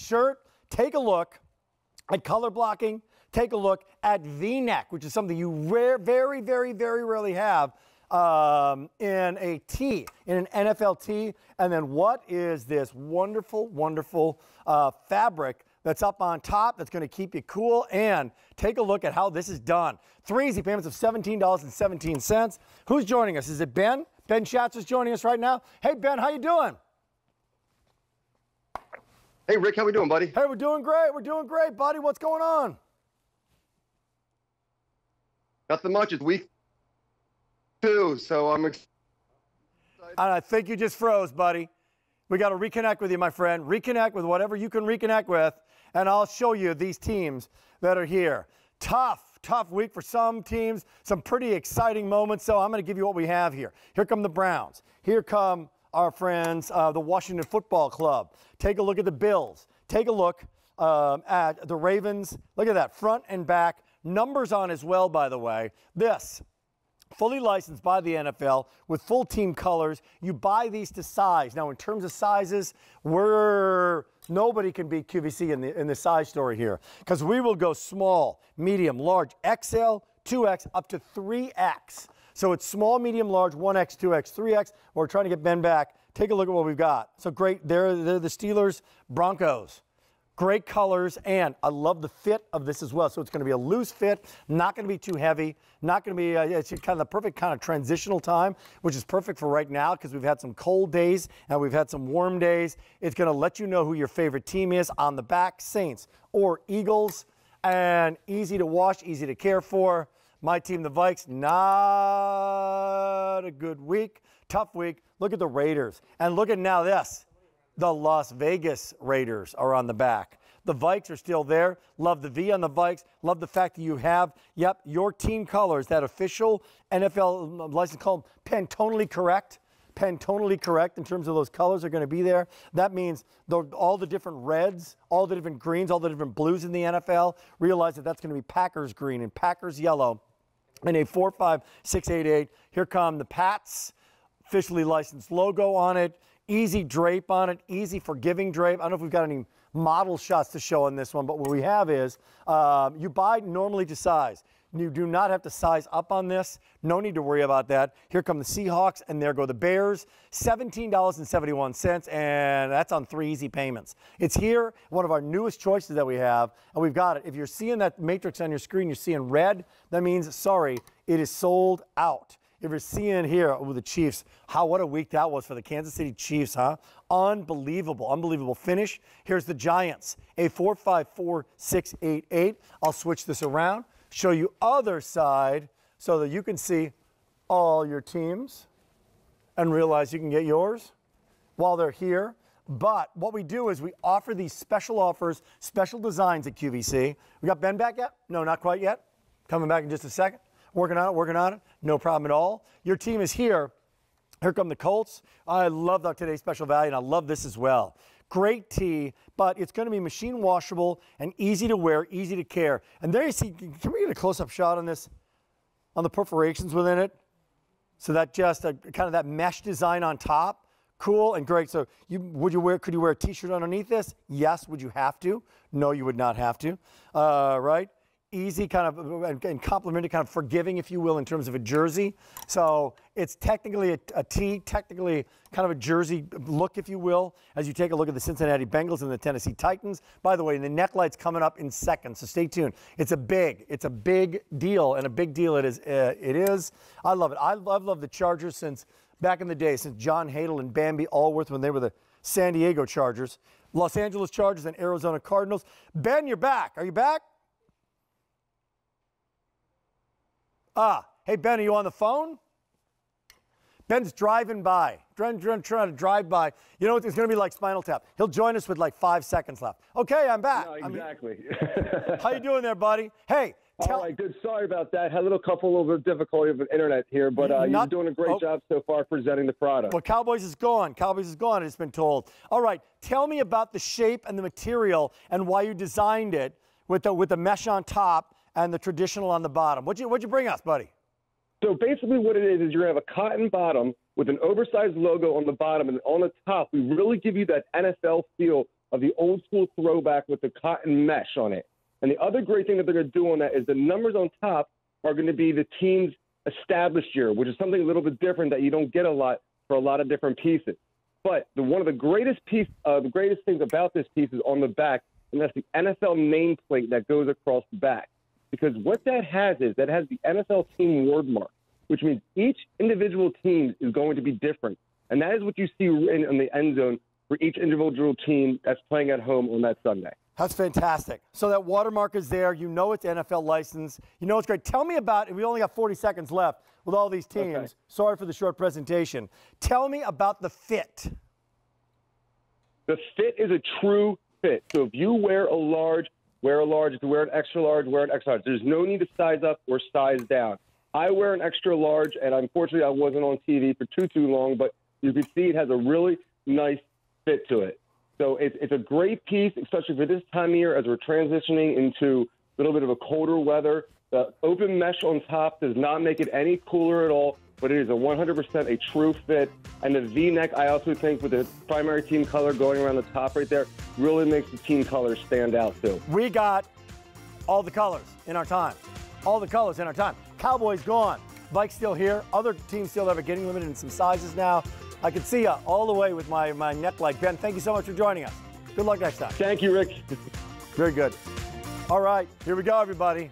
shirt, take a look at color blocking. Take a look at V-neck, which is something you rare, very, very, very rarely have um, in a tee, in an NFL tee. And then what is this wonderful, wonderful uh, fabric that's up on top that's going to keep you cool. And take a look at how this is done. Three easy payments of $17.17. Who's joining us? Is it Ben? Ben Schatz is joining us right now. Hey, Ben, how you doing? Hey, Rick, how are we doing, buddy? Hey, we're doing great. We're doing great, buddy. What's going on? Nothing much. It's week two, so I'm excited. I think you just froze, buddy. We got to reconnect with you, my friend. Reconnect with whatever you can reconnect with, and I'll show you these teams that are here. Tough, tough week for some teams, some pretty exciting moments. So I'm going to give you what we have here. Here come the Browns. Here come our friends, uh, the Washington Football Club. Take a look at the Bills. Take a look um, at the Ravens. Look at that, front and back. Numbers on as well, by the way. This, fully licensed by the NFL with full team colors. You buy these to size. Now, in terms of sizes, we're nobody can beat QVC in the in the size story here because we will go small, medium, large, XL, 2X, up to 3X. So it's small, medium, large, 1X, 2X, 3X. We're trying to get Ben back. Take a look at what we've got. So great. They're, they're the Steelers, Broncos. Great colors, and I love the fit of this as well. So it's going to be a loose fit, not going to be too heavy, not going to be, uh, it's kind of the perfect kind of transitional time, which is perfect for right now because we've had some cold days and we've had some warm days. It's going to let you know who your favorite team is on the back, Saints or Eagles, and easy to wash, easy to care for. My team, the Vikes, not a good week, tough week. Look at the Raiders, and look at now this. The Las Vegas Raiders are on the back. The Vikes are still there. Love the V on the Vikes. Love the fact that you have, yep, your team colors, that official NFL um, um, license called Pantonally correct. Pantonally correct in terms of those colors are going to be there. That means the, all the different reds, all the different greens, all the different blues in the NFL. Realize that that's going to be Packers green and Packers yellow and a 45688. Here come the Pats, officially licensed logo on it. Easy drape on it, easy forgiving drape. I don't know if we've got any model shots to show on this one, but what we have is um, you buy normally to size. You do not have to size up on this. No need to worry about that. Here come the Seahawks, and there go the Bears. $17.71, and that's on three easy payments. It's here, one of our newest choices that we have, and we've got it. If you're seeing that matrix on your screen, you're seeing red, that means, sorry, it is sold out. If you're seeing here with the Chiefs, how what a week that was for the Kansas City Chiefs, huh? Unbelievable, unbelievable finish. Here's the Giants, a 4-5-4-6-8-8. I'll switch this around, show you other side so that you can see all your teams and realize you can get yours while they're here. But what we do is we offer these special offers, special designs at QVC. We got Ben back yet? No, not quite yet. Coming back in just a second. Working on it, working on it. No problem at all. Your team is here. Here come the Colts. I love today's special value, and I love this as well. Great tee, but it's going to be machine washable and easy to wear, easy to care. And there you see, can we get a close-up shot on this, on the perforations within it? So that just a, kind of that mesh design on top, cool and great. So you would you wear? Could you wear a T-shirt underneath this? Yes. Would you have to? No, you would not have to. Uh, right? Easy kind of and, and complimentary kind of forgiving if you will in terms of a jersey. So it's technically a, tee technically kind of a jersey look if you will as you take a look at the cincinnati bengals and the tennessee titans. By the way the necklight's coming up in seconds so stay tuned. It's a big it's a big deal and a big deal it is uh, it is. I love it. I, i've loved the chargers since back in the day since john hadl and bambi alworth when they were the san diego chargers. Los angeles chargers and arizona cardinals. Ben you're back. Are you back Ah, hey, Ben, are you on the phone? Ben's driving by, trying, trying, trying to drive by. You know what? It's going to be like Spinal Tap. He'll join us with like five seconds left. Okay, I'm back. No, exactly. how you doing there, buddy? Hey, Tell, All right, good. Sorry about that. Had a little couple of difficulty with internet here, but uh, not, you're doing a great oh, job so far presenting the product. Well, Cowboys is gone. Cowboys is gone. It's been told. All right, tell me about the shape and the material and why you designed it with the with the mesh on top and the traditional on the bottom. What'd you, what'd you bring us, buddy? So basically, what it is is you're gonna have a cotton bottom with an oversized logo on the bottom, and on the top, we really give you that NFL feel of the old school throwback with the cotton mesh on it. And the other great thing that they're going to do on that is the numbers on top are going to be the team's established year, which is something a little bit different that you don't get a lot for a lot of different pieces. But the, one of the greatest piece, uh, the greatest things about this piece is on the back, and that's the NFL nameplate that goes across the back. Because what that has is that has the NFL team word mark, which means each individual team is going to be different, and that is what you see in, in the end zone for each individual team that's playing at home on that Sunday. That's fantastic. So that watermark is there. You know it's NFL license. You know it's great. Tell me about, it. we only got 40 seconds left with all these teams. Okay. Sorry for the short presentation. Tell me about the fit. The fit is a true fit. So if you wear a large, wear a large. If you wear an extra large, wear an extra large. There's no need to size up or size down. I wear an extra large, and unfortunately, I wasn't on TV for too, too long, but you can see it has a really nice fit to it. So it's, it's a great piece, especially for this time of year as we're transitioning into a little bit of a colder weather. The open mesh on top does not make it any cooler at all, but it is a 100% a true fit. And the V-neck, I also think, with the primary team color going around the top right there, really makes the team color stand out too. We got all the colors in our time. All the colors in our time. Cowboys gone. Vikes still here. Other teams still have a getting limited in some sizes now. I can see you all the way with my, my neck like Ben, thank you so much for joining us. Good luck next time. Thank you, Rick. Very good. All right, here we go, everybody.